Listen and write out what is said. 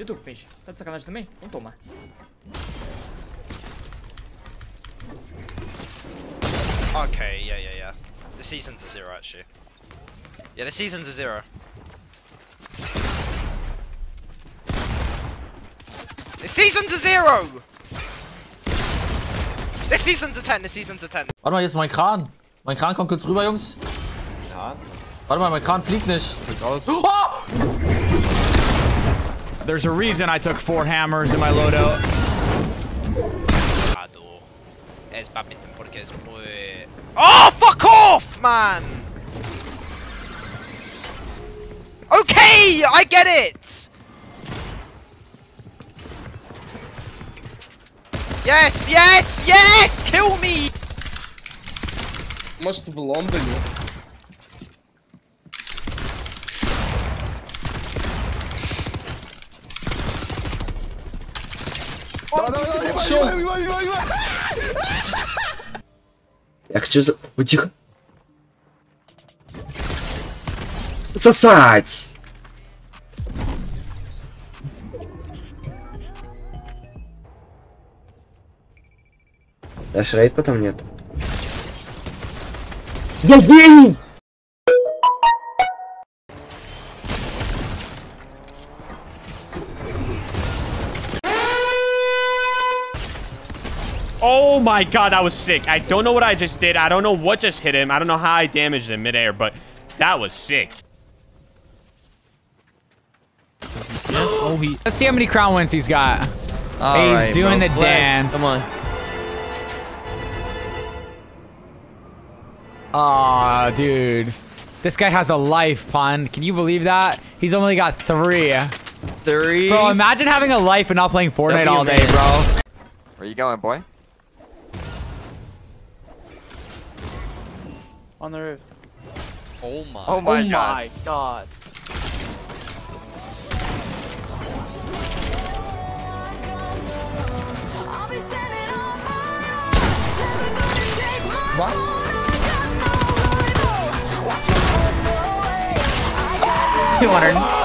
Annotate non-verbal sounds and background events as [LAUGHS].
E tu, peixe? Tá de sacanagem também? Então toma. Okay, yeah, yeah, yeah. The season's a zero, actually. Yeah, the season's a zero. The season's a zero! This season's a 10, this season's a 10. Warte mal, hier ist mein Kran. Mein Kran kommt kurz rüber, Jungs. Kran? Warte mal, mein Kran fliegt nicht. Raus. Oh! There's a reason I took four hammers in my loadout. Ado. Badminton porque es muy... Oh, fuck off, man! Okay, I get it! Yes, yes, yes! Kill me! Must have landed you. Давай, давай, давай, давай, давай, давай, давай, Я хочу за... Ой, тихо. Сосать! Даже рейд потом нет. Я гений! Oh my god, that was sick. I don't know what I just did. I don't know what just hit him. I don't know how I damaged him midair, but that was sick. Oh, he. Let's see how many crown wins he's got. All he's right, doing bro. the Flex. dance. Come on. Aw, dude. This guy has a life, pun. Can you believe that? He's only got three. Three. Bro, imagine having a life and not playing Fortnite all day, man. bro. Where you going, boy? On the roof. Oh my. Oh my oh god. my god. Two hundred. [LAUGHS]